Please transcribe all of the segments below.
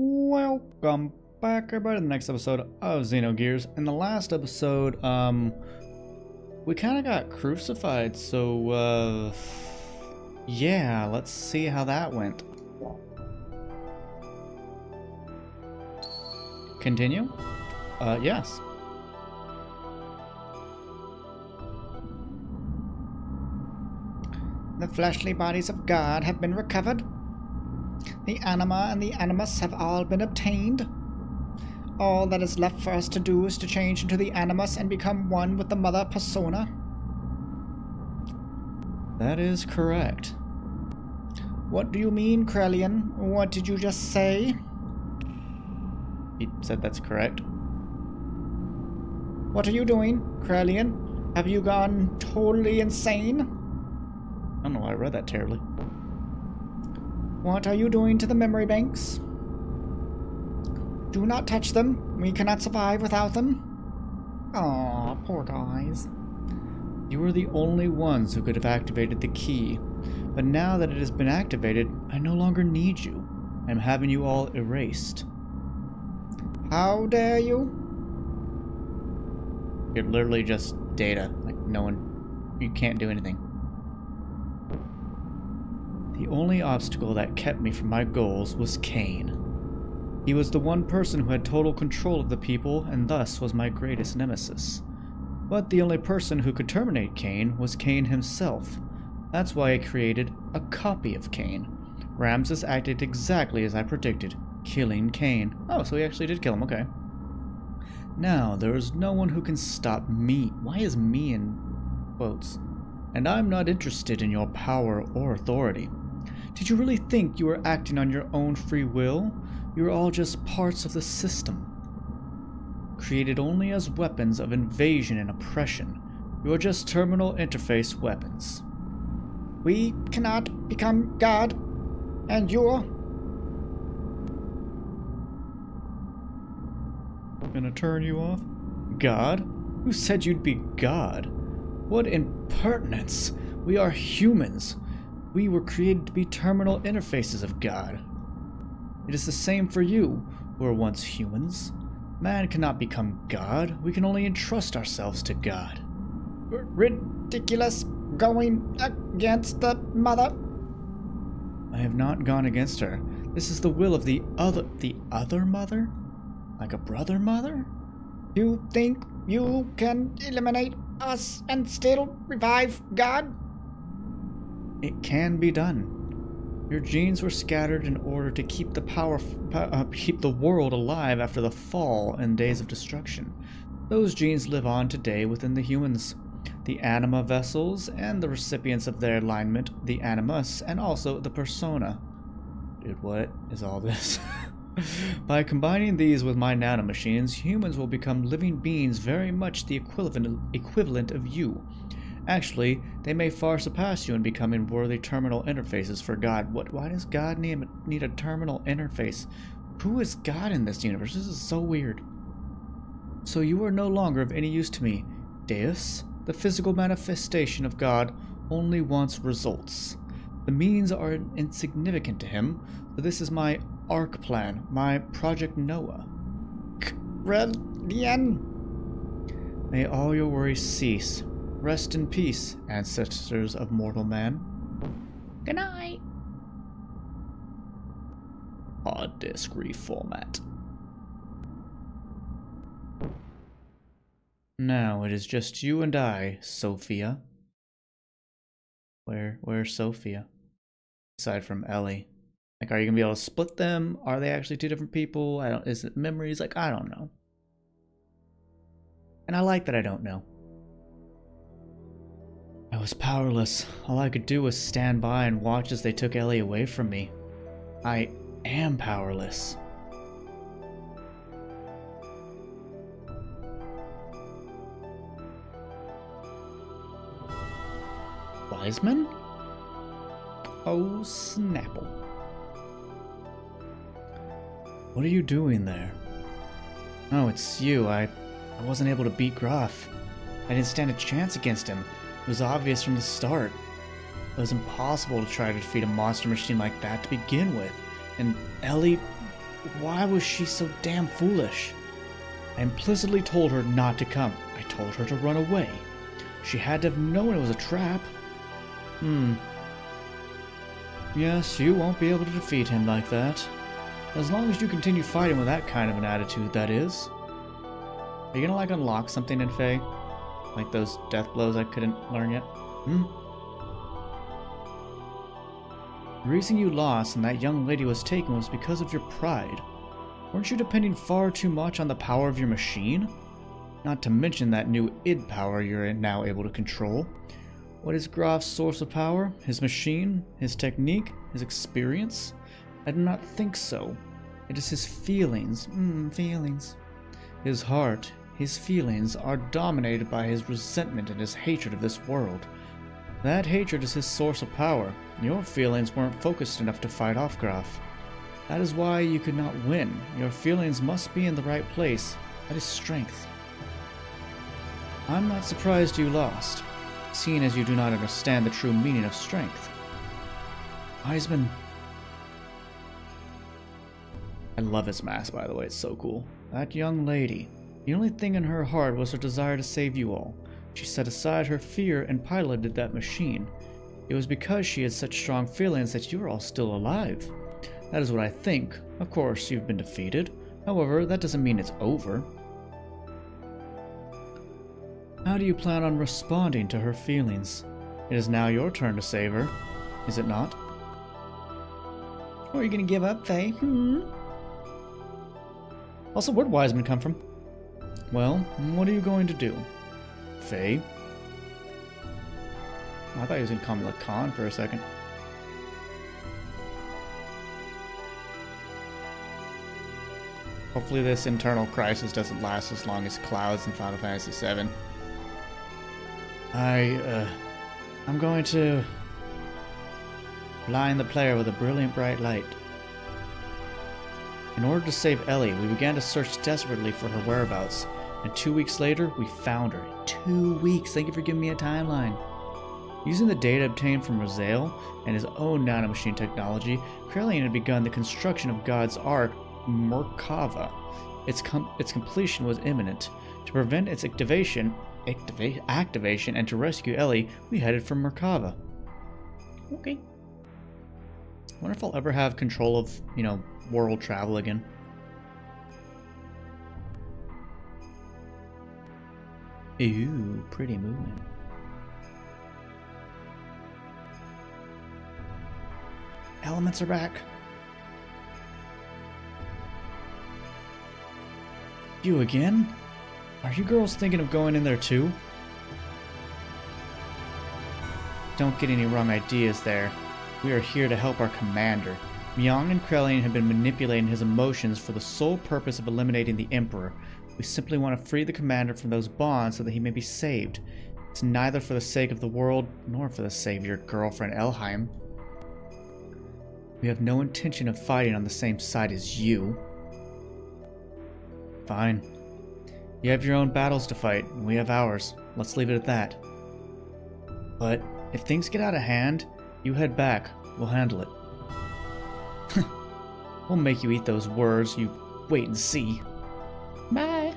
Welcome back, everybody, to the next episode of Xenogears. In the last episode, um, we kind of got crucified, so, uh, yeah, let's see how that went. Continue? Uh, yes. The fleshly bodies of God have been recovered. The anima and the animus have all been obtained. All that is left for us to do is to change into the animus and become one with the mother persona. That is correct. What do you mean, Krelian? What did you just say? He said that's correct. What are you doing, Krelian? Have you gone totally insane? I don't know why I read that terribly. What are you doing to the memory banks? Do not touch them. We cannot survive without them. Aw, poor guys. You were the only ones who could have activated the key. But now that it has been activated, I no longer need you. I'm having you all erased. How dare you? You're literally just data. Like, no one. You can't do anything. The only obstacle that kept me from my goals was Cain. He was the one person who had total control of the people and thus was my greatest nemesis. But the only person who could terminate Cain was Cain himself. That's why I created a copy of Cain. Ramsus acted exactly as I predicted, killing Cain. Oh, so he actually did kill him, okay. Now, there is no one who can stop me. Why is me in quotes? And I'm not interested in your power or authority. Did you really think you were acting on your own free will? You are all just parts of the system. Created only as weapons of invasion and oppression. You are just terminal interface weapons. We cannot become God, and you're. Gonna turn you off? God? Who said you'd be God? What impertinence! We are humans. We were created to be terminal interfaces of God. It is the same for you, who were once humans. Man cannot become God. We can only entrust ourselves to God. R ridiculous going against the mother. I have not gone against her. This is the will of the other the other mother? Like a brother mother? You think you can eliminate us and still revive God? It can be done. Your genes were scattered in order to keep the power, uh, keep the world alive after the fall and days of destruction. Those genes live on today within the humans, the anima vessels, and the recipients of their alignment, the animus, and also the persona. Dude, what is all this? By combining these with my nanomachines, humans will become living beings very much the equivalent, equivalent of you. Actually, they may far surpass you in becoming worthy terminal interfaces for God. What? Why does God need, need a terminal interface? Who is God in this universe? This is so weird. So you are no longer of any use to me. Deus, the physical manifestation of God, only wants results. The means are insignificant to him, this is my ARC plan, my Project Noah. Krelian! May all your worries cease. Rest in peace, ancestors of mortal man. Good night. Hard disk reformat. Now it is just you and I, Sophia. Where, where's Sophia? Aside from Ellie. Like, are you gonna be able to split them? Are they actually two different people? I don't. Is it memories? Like, I don't know. And I like that I don't know. I was powerless. All I could do was stand by and watch as they took Ellie away from me. I am powerless. Wiseman? Oh, Snapple. What are you doing there? Oh, it's you. I, I wasn't able to beat Grahf. I didn't stand a chance against him. It was obvious from the start. It was impossible to try to defeat a monster machine like that to begin with. And Ellie why was she so damn foolish? I implicitly told her not to come. I told her to run away. She had to have known it was a trap. Hmm. Yes, you won't be able to defeat him like that. As long as you continue fighting with that kind of an attitude, that is. Are you gonna like unlock something in Fei? Like those death blows I couldn't learn yet? Hmm? The reason you lost and that young lady was taken was because of your pride. Weren't you depending far too much on the power of your machine? Not to mention that new id power you're now able to control. What is Grahf's source of power? His machine? His technique? His experience? I do not think so. It is his feelings. Mmm, feelings. His heart, his feelings are dominated by his resentment and his hatred of this world. That hatred is his source of power. Your feelings weren't focused enough to fight off Grahf. That is why you could not win. Your feelings must be in the right place. That is strength. I'm not surprised you lost, seeing as you do not understand the true meaning of strength. Wiseman. I love his mask, by the way, it's so cool. That young lady. The only thing in her heart was her desire to save you all. She set aside her fear and piloted that machine. It was because she had such strong feelings that you are all still alive. That is what I think. Of course, you've been defeated. However, that doesn't mean it's over. How do you plan on responding to her feelings? It is now your turn to save her, is it not? Or are you gonna give up, Fei? Hmm? Also, where'd Wiseman come from? Well, what are you going to do? Fei? I thought he was gonna call me Lacan for a second. Hopefully this internal crisis doesn't last as long as Clouds in Final Fantasy VII. I, uh, I'm going to blind the player with a brilliant bright light. In order to save Ellie, we began to search desperately for her whereabouts, and two weeks later, we found her. Two weeks! Thank you for giving me a timeline. Using the data obtained from Raziel and his own nanomachine technology, Krelian had begun the construction of God's Ark, Merkaba. Its, com- its completion was imminent. To prevent its activation, activa- activation and to rescue Ellie, we headed for Merkaba. Okay. I wonder if I'll ever have control of, you know, world travel again. Ooh, pretty movement. Elements are back. You again? Are you girls thinking of going in there too? Don't get any wrong ideas there. We are here to help our commander. Miang and Krelian have been manipulating his emotions for the sole purpose of eliminating the Emperor. We simply want to free the commander from those bonds so that he may be saved. It's neither for the sake of the world nor for the sake of your girlfriend Elhaym. We have no intention of fighting on the same side as you. Fine. You have your own battles to fight, and we have ours. Let's leave it at that. But if things get out of hand, you head back. We'll handle it. we'll make you eat those words. You wait and see. Bye.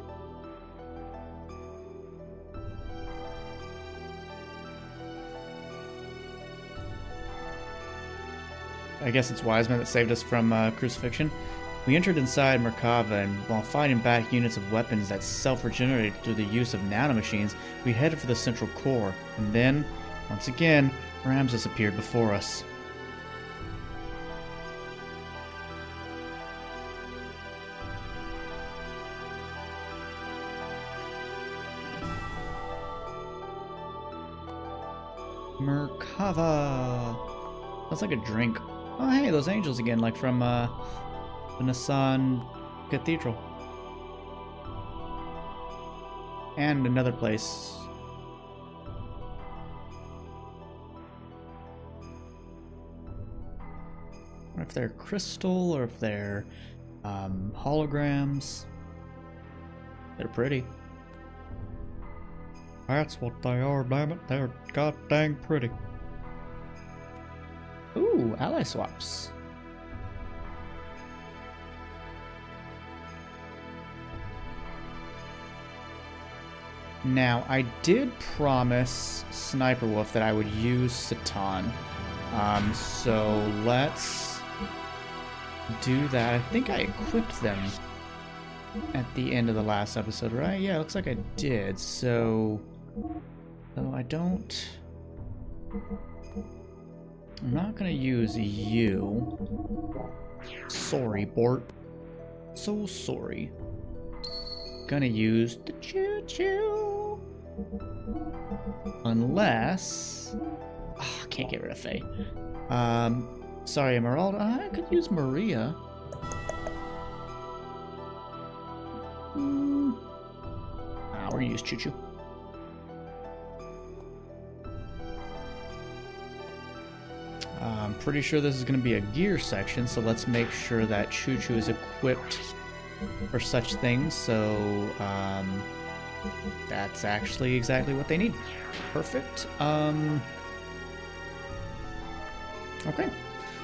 I guess it's Wiseman that saved us from uh, crucifixion. We entered inside Merkaba, and while fighting back units of weapons that self-regenerated through the use of nanomachines, we headed for the central core. And then, once again, Ramses appeared before us. Merkaba. That's like a drink. Oh, hey, those angels again, like from uh, the Nisan Cathedral. And another place. If they're crystal or if they're um, holograms. They're pretty. That's what they are, damn it. They're god dang pretty. Allies ally swaps. Now, I did promise Sniper Wolf that I would use Citan. Um, so let's do that. I think I equipped them at the end of the last episode, right? Yeah, looks like I did. So, though I don't I'm not gonna use you. Sorry, Bart. So sorry. Gonna use the Chu-Chu. Unless... Oh, I can't get rid of Fei. Um, sorry, Emerald. I could use Maria. Hmm. Ah, we're gonna use Chu pretty sure this is going to be a gear section, so let's make sure that Chu Chu is equipped for such things. So um, that's actually exactly what they need. Perfect. Um, okay.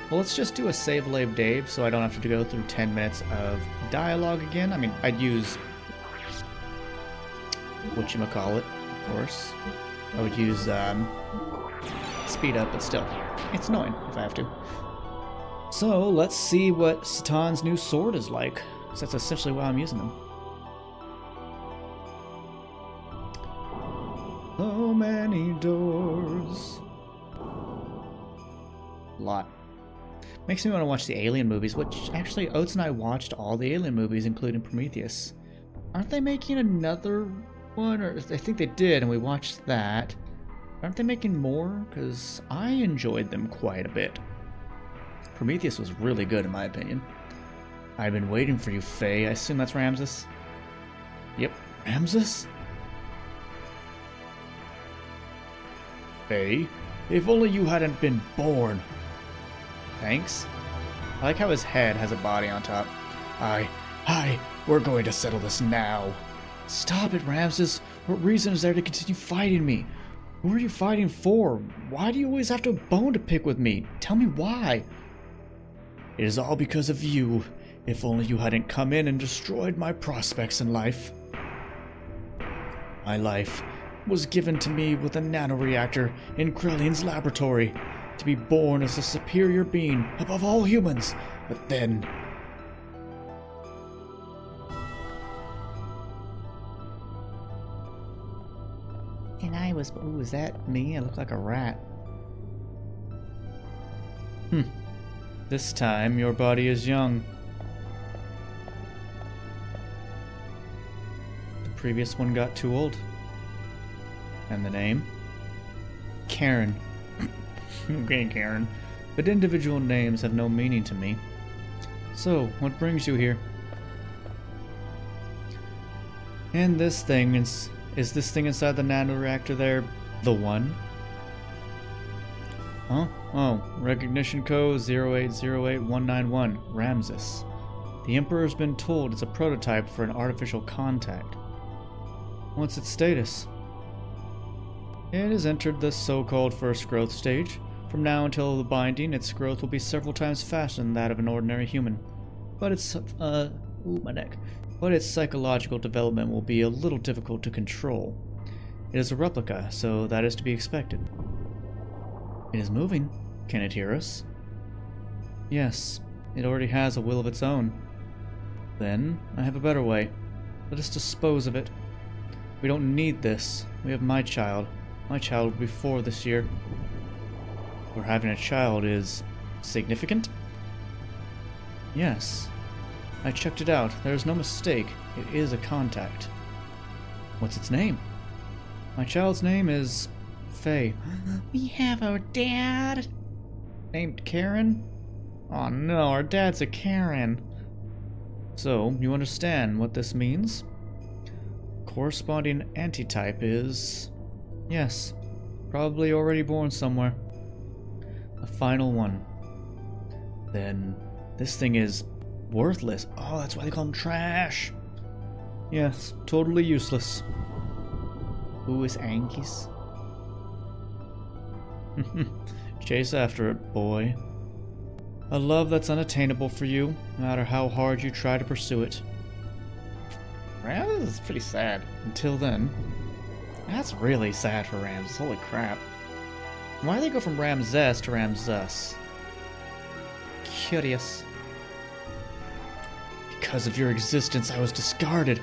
Well, let's just do a save lave Dave so I don't have to go through 10 minutes of dialogue again. I mean, I'd use what you call it, of course. I would use um, speed up, but still, it's annoying if I have to. So let's see what Citan's new sword is like. That's essentially why I'm using them. So many doors. A lot. Makes me want to watch the Alien movies, which actually Oates and I watched all the Alien movies, including Prometheus. Aren't they making another one? Or I think they did, and we watched that. Aren't they making more? Because I enjoyed them quite a bit. Prometheus was really good, in my opinion. I've been waiting for you, Fei. I assume that's Ramses. Yep, Ramses? Fei, if only you hadn't been born. Thanks. I like how his head has a body on top. I, I, we're going to settle this now. Stop it, Ramses. What reason is there to continue fighting me? Who are you fighting for? Why do you always have to bone to pick with me? Tell me why. It is all because of you. If only you hadn't come in and destroyed my prospects in life. My life was given to me with a nanoreactor in Krelian's laboratory to be born as a superior being above all humans. But then. Was. Ooh, is that me? I look like a rat. Hmm. This time your body is young. The previous one got too old. And the name? Karen. okay, Karen. But individual names have no meaning to me. So, what brings you here? And this thing is. Is this thing inside the nanoreactor there the one? Huh? Oh, recognition code 0808191, Ramses. The Emperor's been told it's a prototype for an artificial contact. What's its status? It has entered the so-called first growth stage. From now until the binding, its growth will be several times faster than that of an ordinary human. But its, uh, ooh, my neck. But its psychological development will be a little difficult to control. It is a replica, so that is to be expected. It is moving. Can it hear us? Yes, it already has a will of its own. Then, I have a better way. Let us dispose of it. We don't need this. We have my child. My child will be four this year. Or having a child is significant? Yes. I checked it out. There is no mistake. It is a contact. What's its name? My child's name is Fei. We have our dad named Karen? Oh no, our dad's a Karen. So, you understand what this means? Corresponding antitype is. Yes, probably already born somewhere. A final one. Then, this thing is worthless. Oh, that's why they call them trash. Yes, totally useless. Who is Angus? Chase after it, boy. A love that's unattainable for you, no matter how hard you try to pursue it. This is pretty sad. Until then, That's really sad for Ramses. Holy crap. Why do they go from Ramses to Ramsus? Curious. Because of your existence, I was discarded.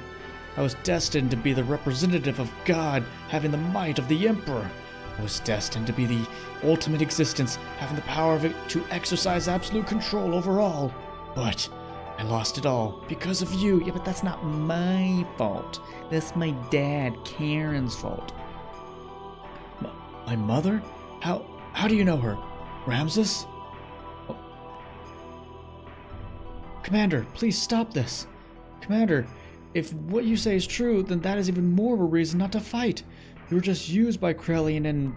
I was destined to be the representative of God, having the might of the Emperor. I was destined to be the ultimate existence, having the power of it to exercise absolute control over all. But I lost it all because of you. Yeah, but that's not my fault. That's my dad, Karen's fault. M- my mother? How how do you know her? Ramses? Commander, please stop this. Commander, if what you say is true, then that is even more of a reason not to fight. You were just used by Krelian and...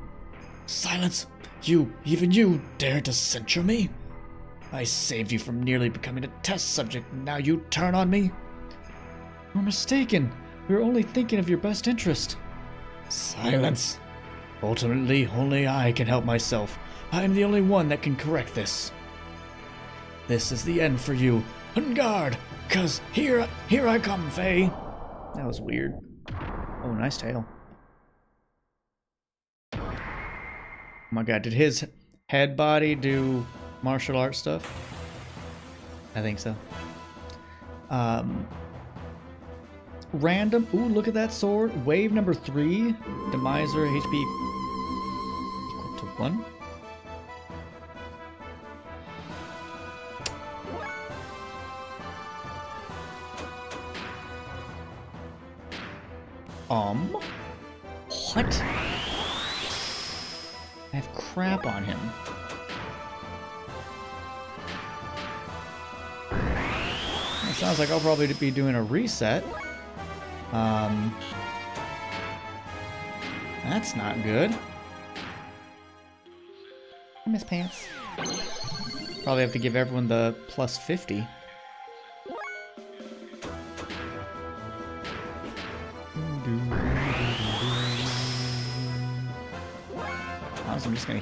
Silence! You, even you, dare to censure me? I saved you from nearly becoming a test subject, and now you turn on me? You're mistaken. We were only thinking of your best interest. Silence. Ultimately, only I can help myself. I am the only one that can correct this. This is the end for you. On guard, cause here, here I come, Fei. That was weird. Oh, nice tail. Oh my god, did his head body do martial arts stuff? I think so. Um, random. Ooh, look at that sword. Wave number three. Demiser HP equal to one. Um. What? I have crap on him. It sounds like I'll probably be doing a reset. Um, that's not good. I miss pants. Probably have to give everyone the plus 50.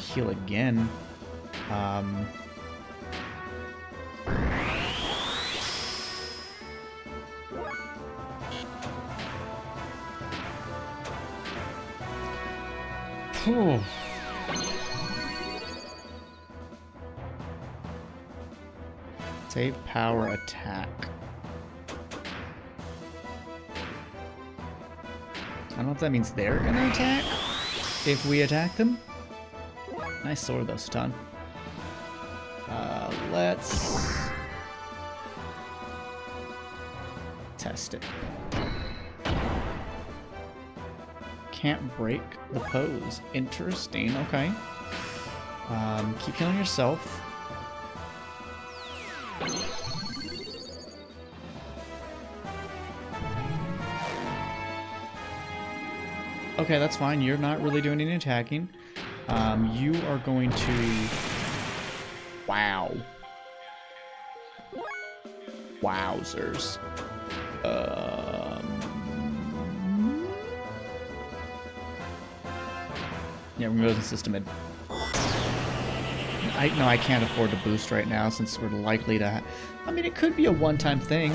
Heal again. Um, Whew. Save power attack. I don't know if that means they're gonna attack if we attack them. Nice sword though, Citan. Uh, let's test it. Can't break the pose. Interesting, okay. Um, keep healing yourself. Okay, that's fine. You're not really doing any attacking. Um, you are going to... Wow. Wowzers. Um... Yeah, we're going to system. I no, I can't afford to boost right now since we're likely to. I mean, it could be a one-time thing.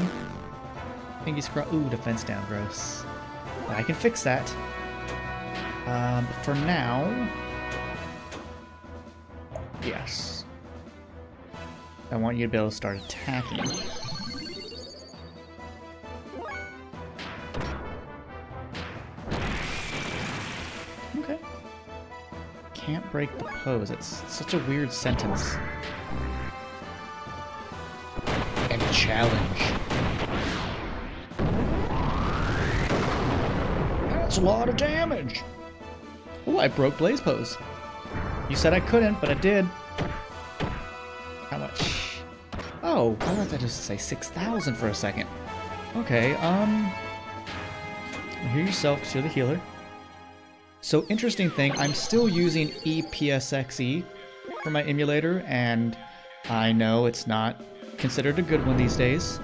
Pinky scroll. Ooh, defense down, gross. I can fix that. Um, for now, yes. I want you to be able to start attacking. Okay. Can't break the pose. It's such a weird sentence. And challenge. That's a lot of damage. Oh, I broke Blaze Pose. You said I couldn't, but I did. How much? Oh, I thought that just say 6,000 for a second. Okay, um... Heal yourself, because you're the healer. So, interesting thing, I'm still using EPSXE for my emulator, and I know it's not considered a good one these days.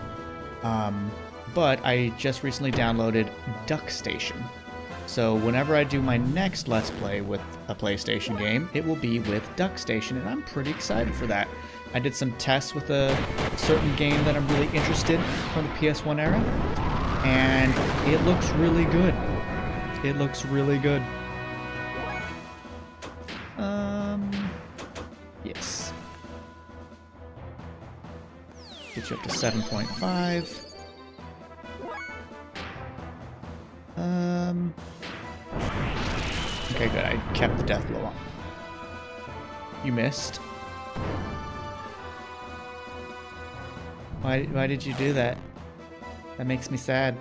Um, but I just recently downloaded DuckStation. So whenever I do my next Let's Play with a PlayStation game, it will be with DuckStation, and I'm pretty excited for that. I did some tests with a certain game that I'm really interested from the PS1 era, and it looks really good. It looks really good. Um, yes. Get you up to 7.5. Um, okay, good. I kept the death blow on. You missed. Why, why did you do that? That makes me sad.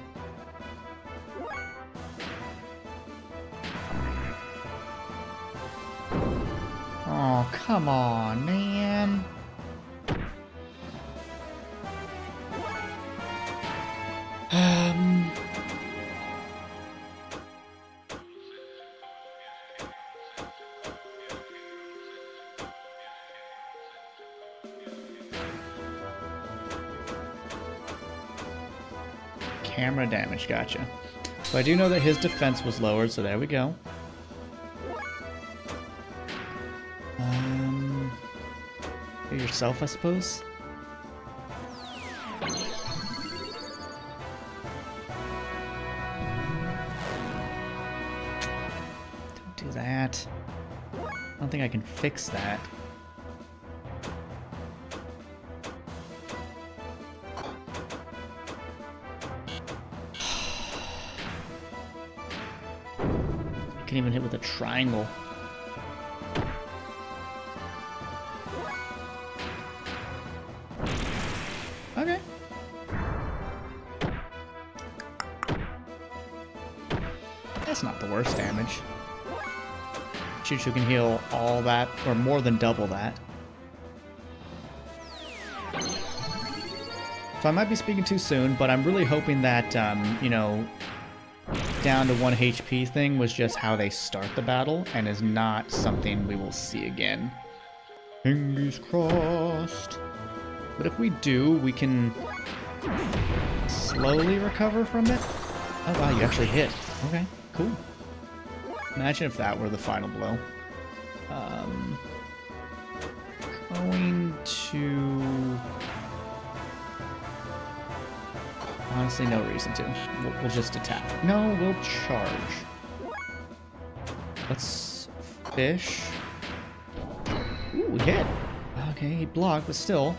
Oh, come on, man. Um, Camera damage, gotcha. So I do know that his defense was lowered, so there we go. Um, yourself, I suppose. Don't do that. I don't think I can fix that. Can even hit with a triangle. Okay. That's not the worst damage. Chuchu can heal all that, or more than double that. So I might be speaking too soon, but I'm really hoping that, um, you know, down to 1 HP thing was just how they start the battle, and is not something we will see again. Fingers crossed. But if we do, we can slowly recover from it. Oh wow, you actually hit. Okay, cool. Imagine if that were the final blow. Um, going Honestly, no reason to. We'll, we'll just attack. No, we'll charge. Let's fish. Ooh, we hit. Okay, he blocked, but still.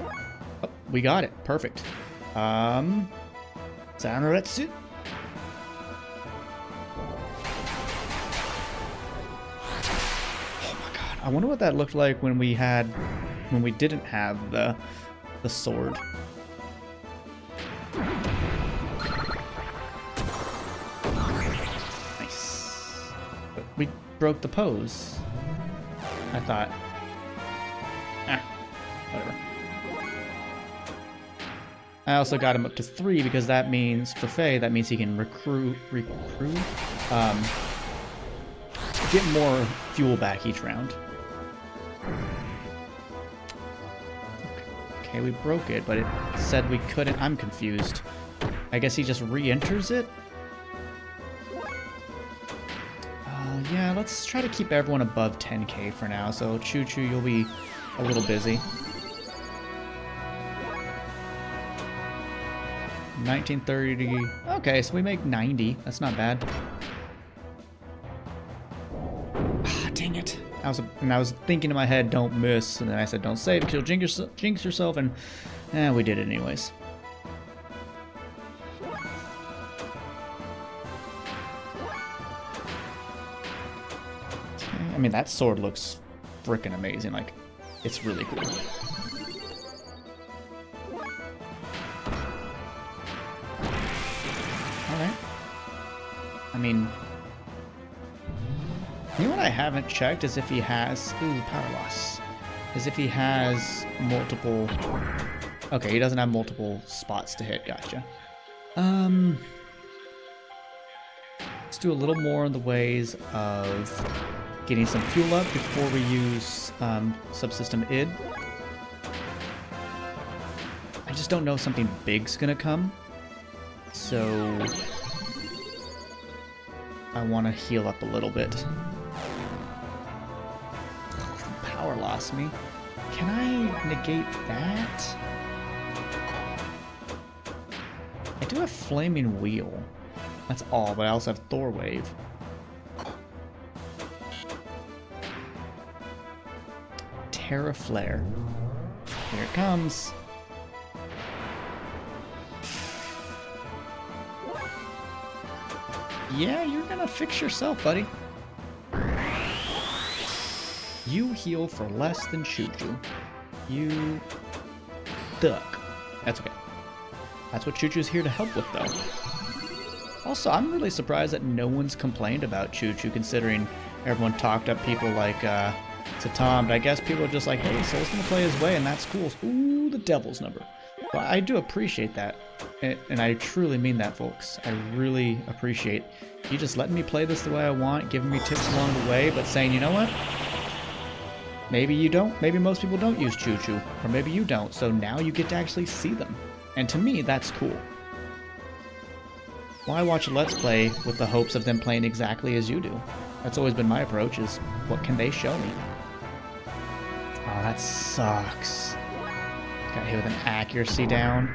Oh, we got it. Perfect. Um, Sanoretsu. Oh my god. I wonder what that looked like when we had, when we didn't have the, the sword. Nice. But we broke the pose. I thought. Ah, whatever. I also got him up to three because that means, for Fei, that means he can recruit, recruit, um, get more fuel back each round. Okay, we broke it, but it said we couldn't. I'm confused. I guess he just re-enters it? Uh, yeah, let's try to keep everyone above 10k for now, so Chu Chu, you'll be a little busy. 1930. Okay, so we make 90. That's not bad. I was, and I was thinking in my head, don't miss, and then I said, don't save because you'll jinx, yourself, and eh, we did it anyways. I mean, that sword looks freaking amazing. Like, it's really cool. Alright. I mean... You know what I haven't checked is if he has... Ooh, power loss. Is if he has multiple... Okay, he doesn't have multiple spots to hit, gotcha. Um... Let's do a little more in the ways of getting some fuel up before we use um, subsystem id. I just don't know something big's gonna come. So I want to heal up a little bit. Power lost me. Can I negate that? I do have Flaming Wheel. That's all, but I also have Thor Wave. Terra Flare. Here it comes. Yeah, you're gonna fix yourself, buddy. You heal for less than Chu-Chu. You duck. That's okay. That's what Chu-Chu's here to help with, though. Also, I'm really surprised that no one's complained about Chu-Chu, considering everyone talked up people like uh, to Tom. But I guess people are just like, hey, Soul's gonna play his way, and that's cool. Ooh, the devil's number. I do appreciate that, and I truly mean that, folks. I really appreciate you just letting me play this the way I want, giving me tips along the way, but saying, you know what? Maybe you don't. Maybe most people don't use Chu Chu, or maybe you don't. So now you get to actually see them, and to me, that's cool. Why watch a Let's Play with the hopes of them playing exactly as you do? That's always been my approach. Is what can they show me? Oh, that sucks. Got hit with an accuracy down.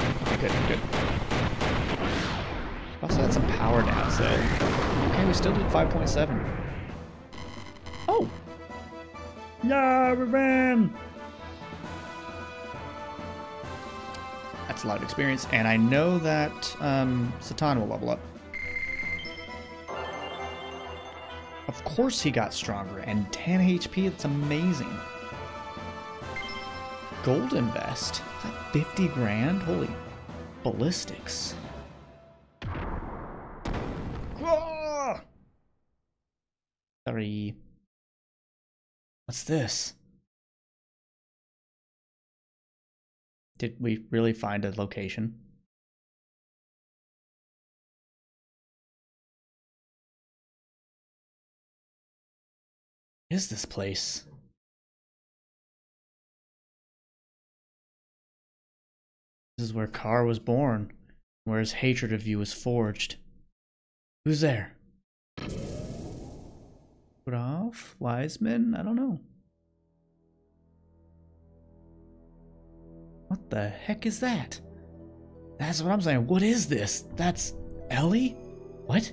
Okay, good, good. Also had some power down, so... Okay, we still did 5.7. Yeah, we ran! That's a lot of experience, and I know that um, Citan will level up. Of course he got stronger, and 10 HP, it's amazing. Golden Vest? 50 grand? Holy ballistics. What's this? Did we really find a location? Is this place? This is where Kahr was born, where his hatred of you was forged. Who's there? Grahf? Wiseman? I don't know. What the heck is that? That's what I'm saying. What is this? That's Ellie? What?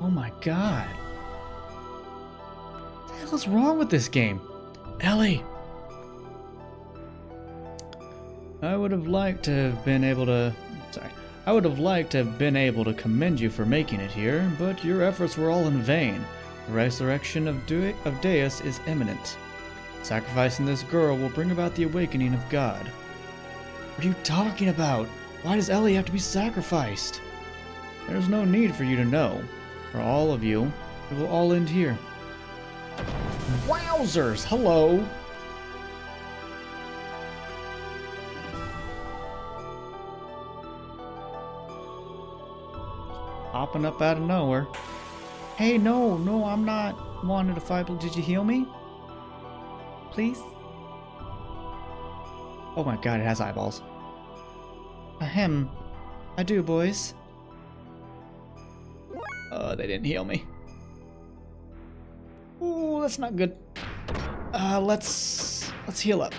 Oh my god. What the hell is wrong with this game? Ellie! I would have liked to have been able to... Sorry. I would have liked to have been able to commend you for making it here, but your efforts were all in vain. The resurrection of, De of Deus is imminent. Sacrificing this girl will bring about the awakening of God. What are you talking about? Why does Ellie have to be sacrificed? There's no need for you to know. For all of you, it will all end here. Wowzers! Hello! Popping up out of nowhere. Hey, no, no, I'm not wanting to fight, did you heal me? Please? Oh my god, it has eyeballs. Ahem. I do, boys. Oh, they didn't heal me. Ooh, that's not good. Uh, let's... let's heal up.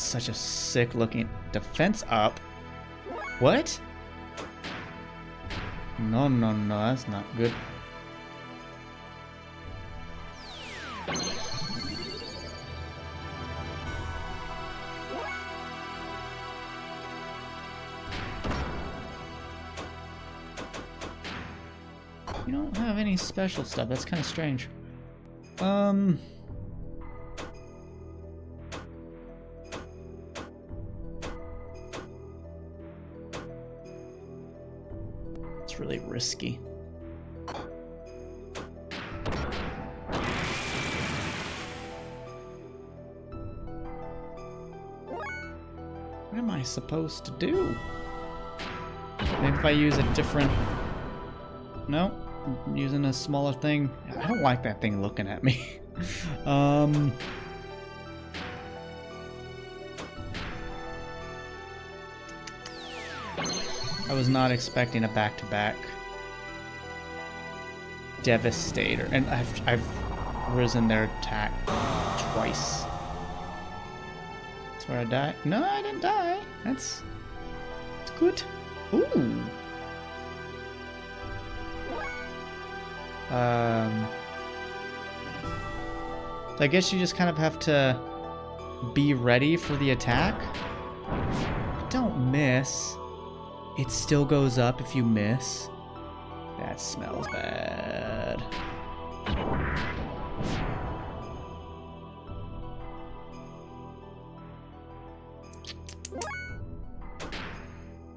Such a sick looking defense up. What? No, no, no, that's not good. You don't have any special stuff. That's kind of strange. Um... risky. What am I supposed to do? Maybe if I use a different... No, I'm using a smaller thing. I don't like that thing looking at me. um... I was not expecting a back-to-back. back to back Devastator. And I've, I've risen their attack twice. That's where I died. No, I didn't die. That's, that's good. Ooh. Um, I guess you just kind of have to be ready for the attack. Don't miss. It still goes up if you miss. Smells bad.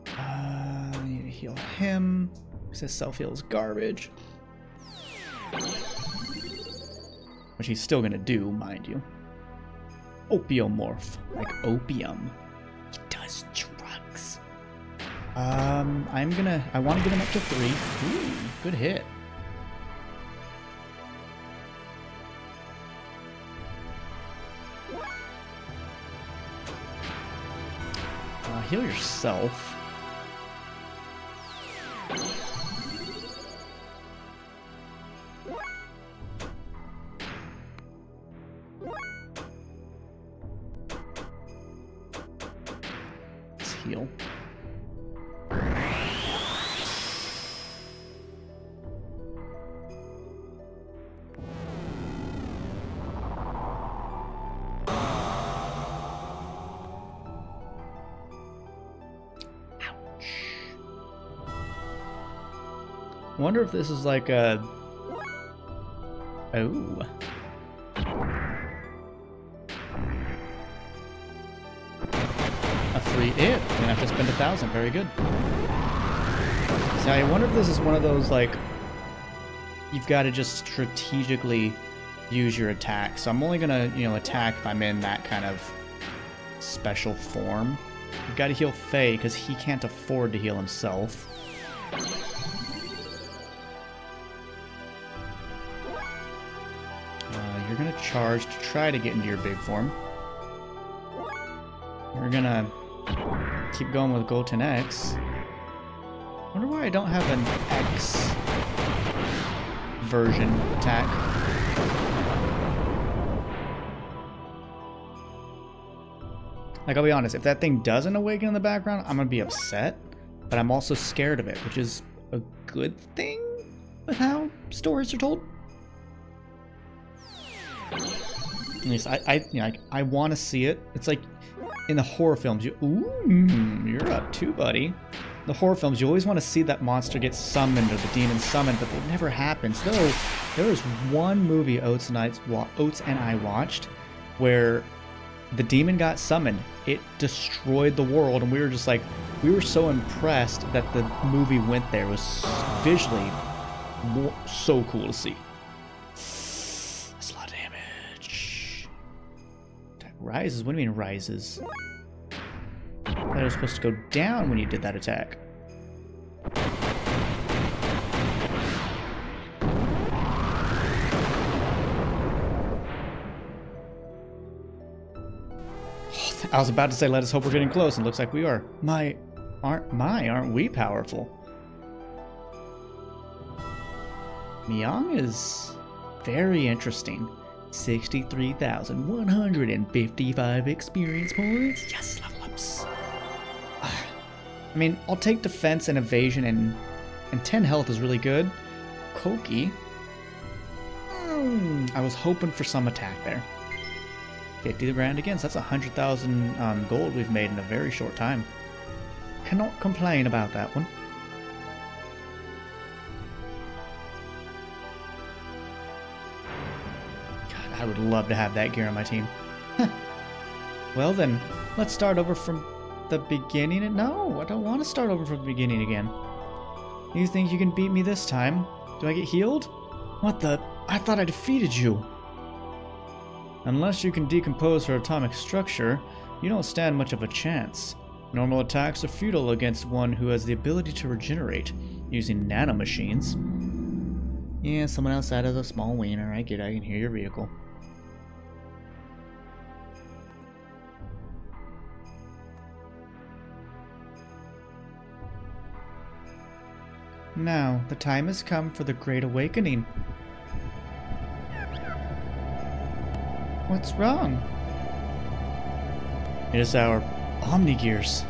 Uh, I need to heal him. He says self heal is garbage. Which he's still gonna do, mind you. Opiomorph, like opium. Um, I'm gonna. I want to get him up to three. Ooh, good hit. Uh, heal yourself. Wonder if this is like a. Oh. A free it. Gonna have to spend a thousand. Very good. So I wonder if this is one of those like. You've got to just strategically use your attack. So I'm only gonna, you know, attack if I'm in that kind of special form. You've got to heal Fei because he can't afford to heal himself. To try to get into your big form. We're gonna keep going with Golden X. Wonder why I don't have an X version attack. Like, I'll be honest, if that thing doesn't awaken in the background, I'm gonna be upset, but I'm also scared of it, which is a good thing with how stories are told. At least I, I, you know, I, I want to see it. It's like in the horror films. You, ooh, you're up too, buddy. The horror films, you always want to see that monster get summoned or the demon summoned, but it never happens. Though there was one movie Oates and I, Oates and I watched where the demon got summoned. It destroyed the world, and we were just like, we were so impressed that the movie went there. It was visually so cool to see. Rises? What do you mean rises? I thought it was supposed to go down when you did that attack. I was about to say, let us hope we're getting close, and looks like we are. My, aren't my, aren't we powerful? Miang is very interesting. 63,155 experience points. Yes, level ups. I mean, I'll take defense and evasion, and and 10 health is really good. Koki. Hmm, I was hoping for some attack there. 50 grand again, so that's 100,000 um, gold we've made in a very short time. Cannot complain about that one. I would love to have that gear on my team. well then, let's start over from the beginning. No, I don't want to start over from the beginning again. You think you can beat me this time? Do I get healed? What the? I thought I defeated you. Unless you can decompose her atomic structure, you don't stand much of a chance. Normal attacks are futile against one who has the ability to regenerate using nanomachines. Yeah, someone outside has a small wiener. I get it. I can hear your vehicle. Now, the time has come for the Great Awakening. What's wrong? It is our Omnigears.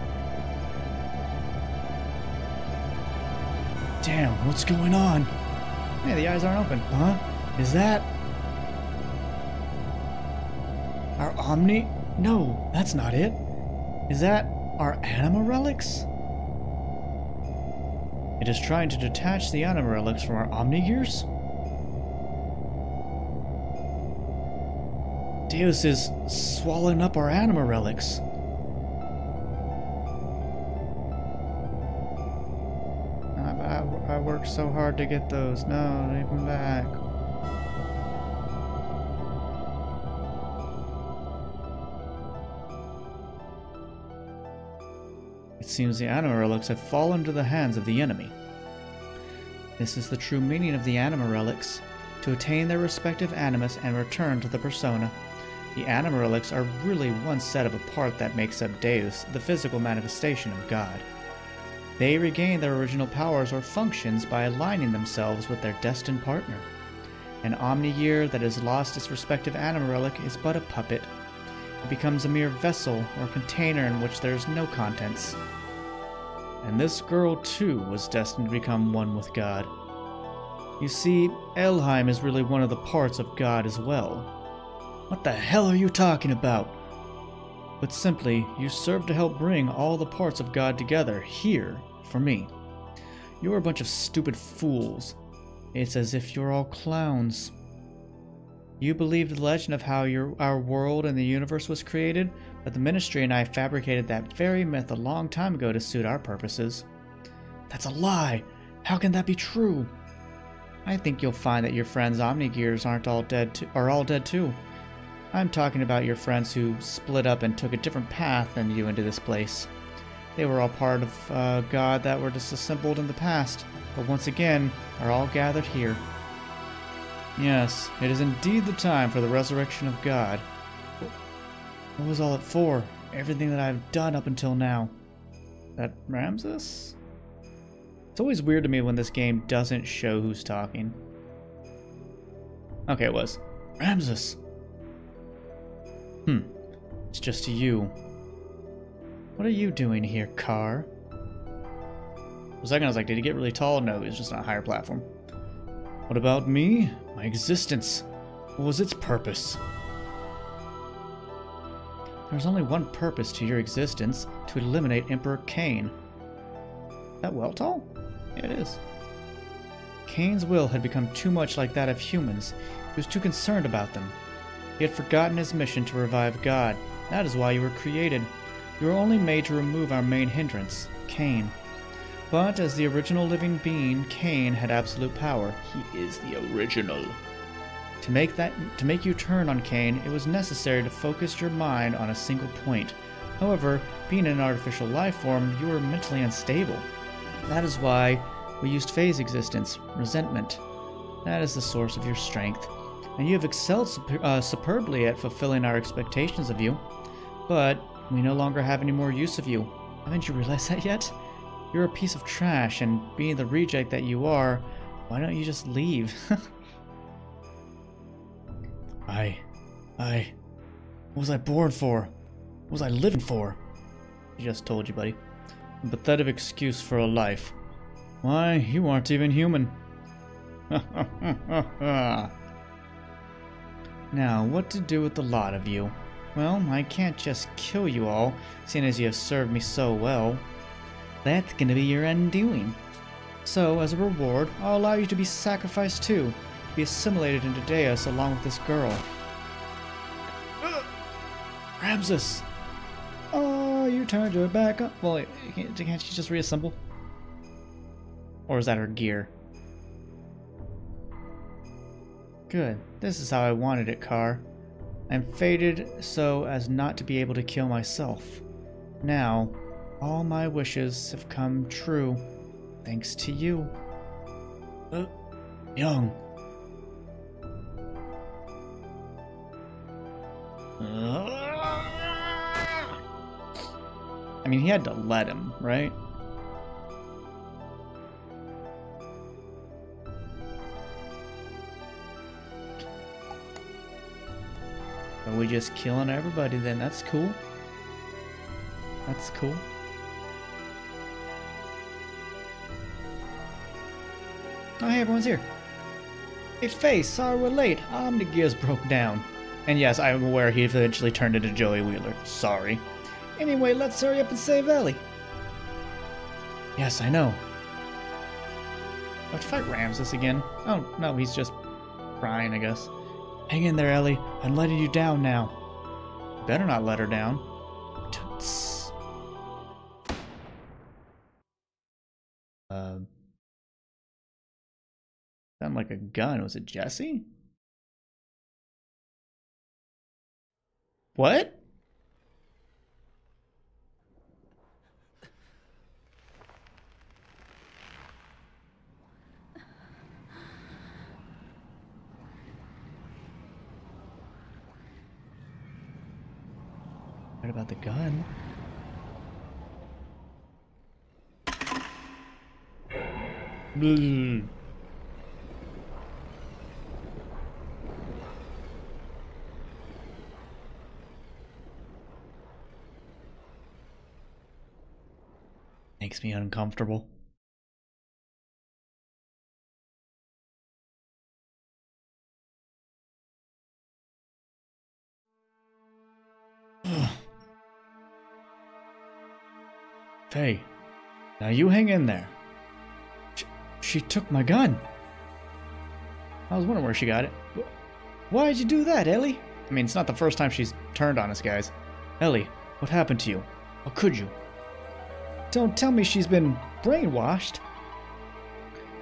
Damn, what's going on? Hey, the eyes aren't open. Huh? Is that... Our Omni... No, that's not it. Is that our anima relics? It is trying to detach the anima relics from our Omnigears? Deus is swallowing up our anima relics. I, I, I worked so hard to get those. No, leave them back. Seems the anima relics have fallen into the hands of the enemy. This is the true meaning of the anima relics to attain their respective animus and return to the persona. The anima relics are really one set of a part that makes up Deus, the physical manifestation of God. They regain their original powers or functions by aligning themselves with their destined partner. An Omnigear that has lost its respective anima relic is but a puppet. It becomes a mere vessel or container in which there is no contents. And this girl, too, was destined to become one with God. You see, Elhaym is really one of the parts of God as well. What the hell are you talking about? But simply, you serve to help bring all the parts of God together here for me. You're a bunch of stupid fools. It's as if you're all clowns. You believed the legend of how your, our world and the universe was created, but the Ministry and I fabricated that very myth a long time ago to suit our purposes. That's a lie! How can that be true? I think you'll find that your friends Omnigears aren't all dead to, are all dead too. I'm talking about your friends who split up and took a different path than you into this place. They were all part of uh, God that were disassembled in the past, but once again are all gathered here. Yes, it is indeed the time for the resurrection of God. What was all it for? Everything that I've done up until now. That Ramsus? It's always weird to me when this game doesn't show who's talking. Okay, it was. Ramsus! Hmm. It's just you. What are you doing here, Kahr? For a second I was like, did he get really tall? No, he's just on a higher platform. What about me? My existence. What was its purpose? There's only one purpose to your existence, to eliminate Emperor Cain. That Weltall? Yeah, it is. Cain's will had become too much like that of humans. He was too concerned about them. He had forgotten his mission to revive God. That is why you were created. You were only made to remove our main hindrance, Cain. But as the original living being, Cain had absolute power. He is the original. To make that to make you turn on Cain, it was necessary to focus your mind on a single point. However, being an artificial life form, you were mentally unstable. That is why we used Fei's existence, resentment. That is the source of your strength and you have excelled uh, superbly at fulfilling our expectations of you. But we no longer have any more use of you. Haven't you realized that yet? You're a piece of trash, and being the reject that you are, why don't you just leave? I. I. What was I born for? What was I living for? Just told you, buddy. A pathetic excuse for a life. Why, you aren't even human. Now, what to do with the lot of you? Well, I can't just kill you all, seeing as you have served me so well. That's gonna be your undoing. So, as a reward, I'll allow you to be sacrificed too, to be assimilated into Deus along with this girl. Ramsus! Oh, you turned your back up. Well, can't, can't she just reassemble? Or is that her gear? Good. This is how I wanted it, Kahr. I'm fated so as not to be able to kill myself. Now, all my wishes have come true, thanks to you. Uh, young. I mean, he had to let him, right? But we're just killing everybody then. That's cool. That's cool. Oh, hey, everyone's here. Hey, Face, sorry we're late. Omnigear's broke down. And yes, I'm aware he eventually turned into Joey Wheeler. Sorry. Anyway, let's hurry up and save Ellie. Yes, I know. Let's fight Ramsus again. Oh, no, he's just crying, I guess. Hang in there, Ellie. I'm letting you down now. Better not let her down. Toots. Uh, sounded like a gun. Was it Jesse? What? What about the gun? Blah. Makes me uncomfortable. Fei, now you hang in there. She, she took my gun. I was wondering where she got it. Why'd you do that, Ellie? I mean, it's not the first time she's turned on us, guys. Ellie, what happened to you? How could you? Don't tell me she's been brainwashed.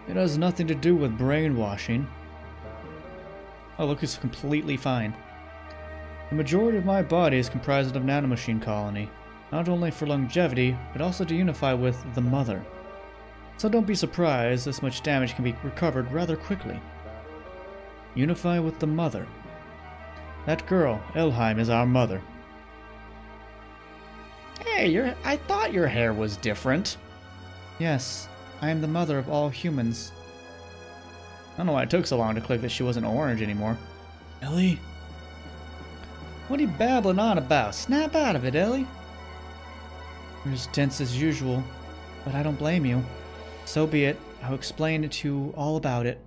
It has nothing to do with brainwashing. Oh, look, it's completely fine. The majority of my body is comprised of nanomachine colony, not only for longevity, but also to unify with the mother. So don't be surprised this much damage can be recovered rather quickly. Unify with the mother. That girl, Elhaym, is our mother. Hey, your I thought your hair was different. Yes, I am the mother of all humans. I don't know why it took so long to click that she wasn't orange anymore. Ellie? What are you babbling on about? Snap out of it, Ellie. You're as tense as usual, but I don't blame you. So be it. I'll explain to you all about it.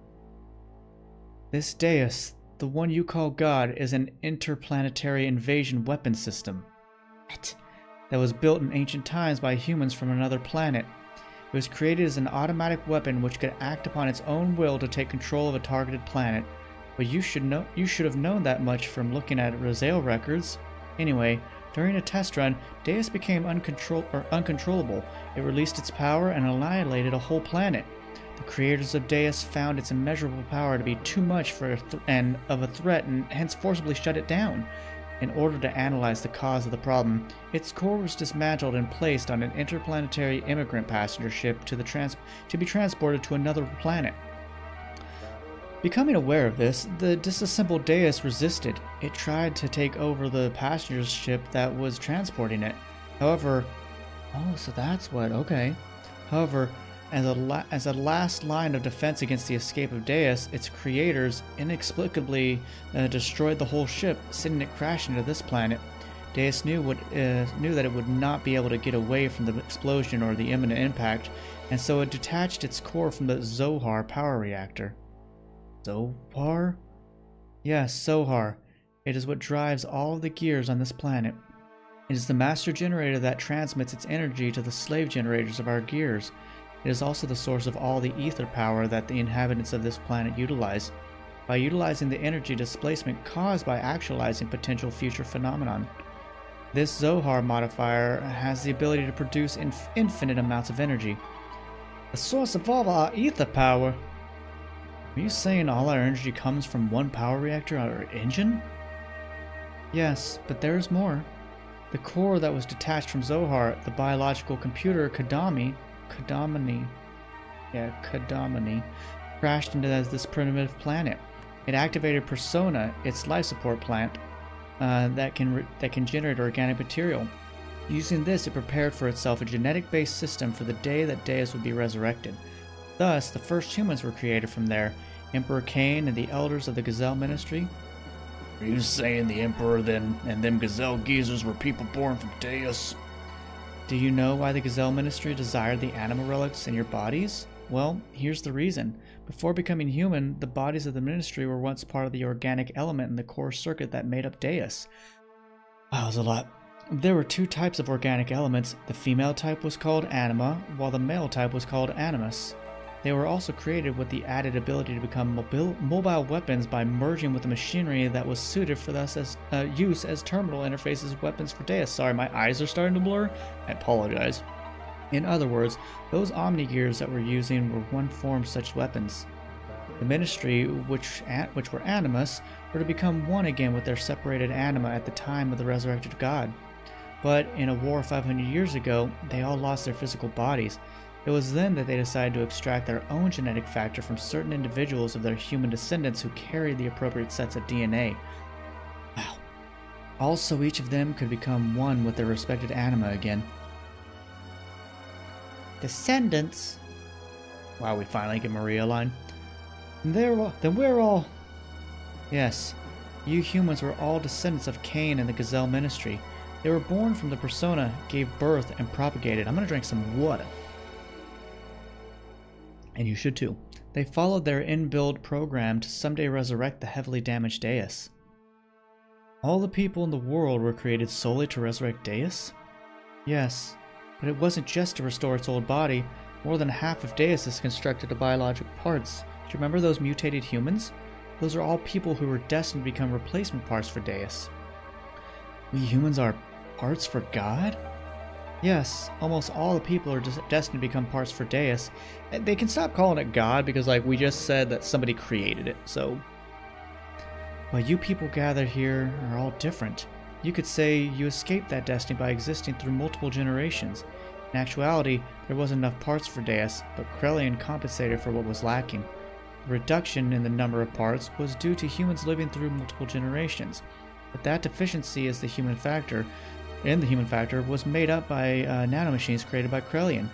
This Deus, the one you call God, is an interplanetary invasion weapon system. What? That was built in ancient times by humans from another planet. It was created as an automatic weapon which could act upon its own will to take control of a targeted planet. But you should know you should have known that much from looking at Raziel records. Anyway, during a test run, Deus became uncontrol- uncontrollable. It released its power and annihilated a whole planet. The creators of Deus found its immeasurable power to be too much for and of a threat and hence forcibly shut it down. In order to analyze the cause of the problem, its core was dismantled and placed on an interplanetary immigrant passenger ship to, the trans- to be transported to another planet. Becoming aware of this, the disassembled Deus resisted. It tried to take over the passenger ship that was transporting it. However, oh, so that's what, okay. However, as a, la- as a last line of defense against the escape of Deus, its creators inexplicably uh, destroyed the whole ship, sending it crashing into this planet. Deus knew, what, uh, knew that it would not be able to get away from the explosion or the imminent impact, and so it detached its core from the Zohar power reactor. Zohar? Yes, Zohar. It is what drives all the gears on this planet. It is the master generator that transmits its energy to the slave generators of our gears. It is also the source of all the ether power that the inhabitants of this planet utilize. By utilizing the energy displacement caused by actualizing potential future phenomenon, this Zohar modifier has the ability to produce inf- infinite amounts of energy. The source of all our ether power? Are you saying all our energy comes from one power reactor or engine? Yes, but there's more. The core that was detached from Zohar, the biological computer Kadami, Kadomony, yeah, Kadomony, crashed into this primitive planet. It activated Persona, its life support plant, uh, that can that can generate organic material. Using this, it prepared for itself a genetic-based system for the day that Deus would be resurrected. Thus, the first humans were created from there. Emperor Cain and the elders of the Gazel Ministry. Are you saying the Emperor then and them Gazel geezers were people born from Deus? Do you know why the Gazel Ministry desired the animal relics in your bodies? Well, here's the reason. Before becoming human, the bodies of the Ministry were once part of the organic element in the core circuit that made up Deus. Wow, that was a lot. There were two types of organic elements. The female type was called anima, while the male type was called animus. They were also created with the added ability to become mobile, mobile weapons by merging with the machinery that was suited for thus as, uh, use as terminal interfaces weapons for Deus. Sorry, my eyes are starting to blur. I apologize. In other words, those Omni gears that we're using were one form such weapons. The ministry, which which were Animus, were to become one again with their separated anima at the time of the resurrected God. But in a war 500 years ago, they all lost their physical bodies, it was then that they decided to extract their own genetic factor from certain individuals of their human descendants who carried the appropriate sets of DNA. Wow. Also, each of them could become one with their respected anima again. Descendants? Wow, we finally get Maria line. They're, then we're all. Yes, you humans were all descendants of Cain and the Gazel Ministry. They were born from the persona, gave birth, and propagated. I'm gonna drink some water and you should too. They followed their in-build program to someday resurrect the heavily damaged Deus. All the people in the world were created solely to resurrect Deus? Yes, but it wasn't just to restore its old body. More than half of Deus is constructed of biological parts. Do you remember those mutated humans? Those are all people who were destined to become replacement parts for Deus. We humans are parts for God? Yes, almost all the people are destined to become parts for Deus. Eh, they can stop calling it God because, like, we just said that somebody created it, so. Well, you people gathered here are all different. You could say you escaped that destiny by existing through multiple generations. In actuality, there wasn't enough parts for Deus, but Krelian compensated for what was lacking. The reduction in the number of parts was due to humans living through multiple generations. But that deficiency is the human factor, in the human factor was made up by uh, nanomachines created by Krelian.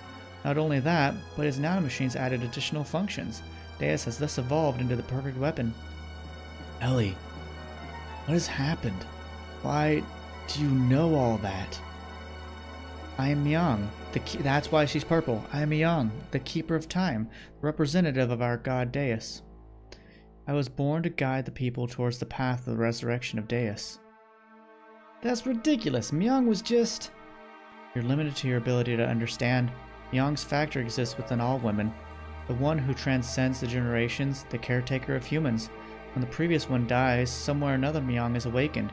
Not only that, but his nanomachines added additional functions. Deus has thus evolved into the perfect weapon. Ellie, what has happened? Why do you know all that? I am. The that's why she's purple. I am Miang, the keeper of time, representative of our god Deus. I was born to guide the people towards the path of the resurrection of Deus. That's ridiculous. Miang was just. You're limited to your ability to understand. Miang's factor exists within all women. The one who transcends the generations, the caretaker of humans. When the previous one dies, somewhere another Miang is awakened.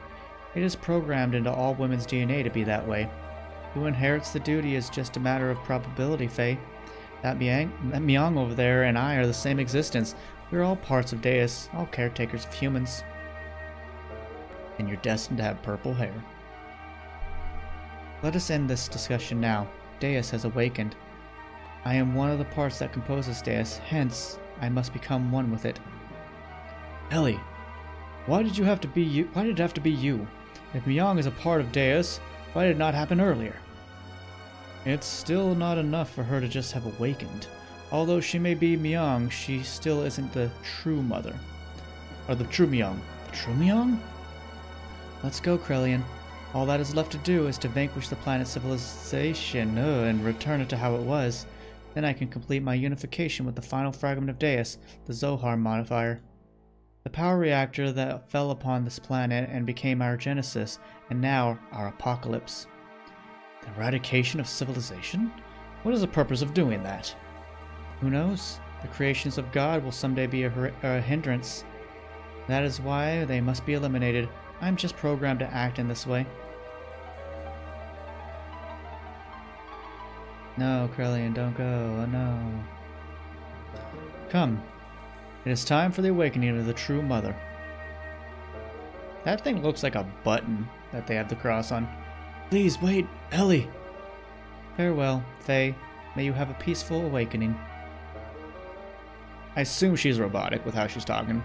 It is programmed into all women's DNA to be that way. Who inherits the duty is just a matter of probability, Fei. That Miang, that Miang over there and I are the same existence. We're all parts of Deus, all caretakers of humans and you're destined to have purple hair. Let us end this discussion now. Deus has awakened. I am one of the parts that composes Deus, hence, I must become one with it. Ellie, why did you have to be you? Why did it have to be you? If Miang is a part of Deus, why did it not happen earlier? It's still not enough for her to just have awakened. Although she may be Miang, she still isn't the true mother. Or the true Miang. The true Miang? Let's go, Krelian. All that is left to do is to vanquish the planet's civilization uh, and return it to how it was. Then I can complete my unification with the final fragment of Deus, the Zohar modifier. The power reactor that fell upon this planet and became our genesis, and now our apocalypse. The eradication of civilization? What is the purpose of doing that? Who knows? The creations of God will someday be a, a hindrance. That is why they must be eliminated I'm just programmed to act in this way. No, Krelian, don't go. Oh no. Come. It is time for the awakening of the true mother. That thing looks like a button that they have the cross on. Please wait, Ellie. Farewell, Fei. May you have a peaceful awakening. I assume she's robotic with how she's talking.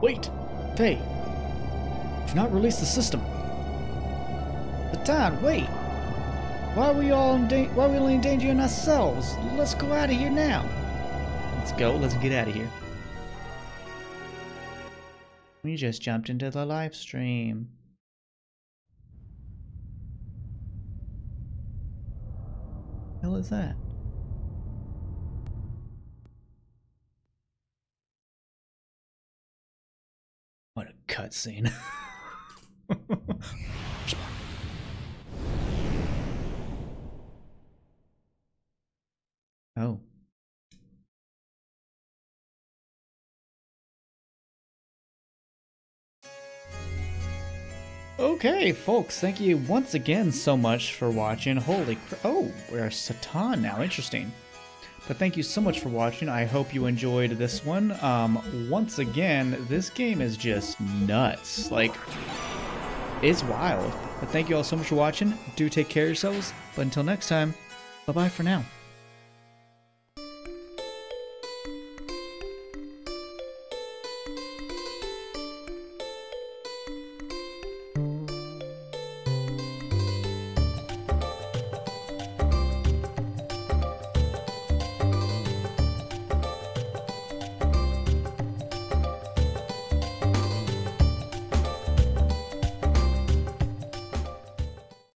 Wait! Fei! Do not release the system! Baton, wait! Why are we all in da- why are we only endangering ourselves? Let's go out of here now! Let's go, let's get out of here. We just jumped into the live stream. hell is that? Cutscene. oh. Okay, folks, thank you once again so much for watching. Holy Oh, we're Satan now. Interesting. But thank you so much for watching. I hope you enjoyed this one. Um, once again, this game is just nuts. Like, it's wild. But thank you all so much for watching. Do take care of yourselves. But until next time, bye-bye for now.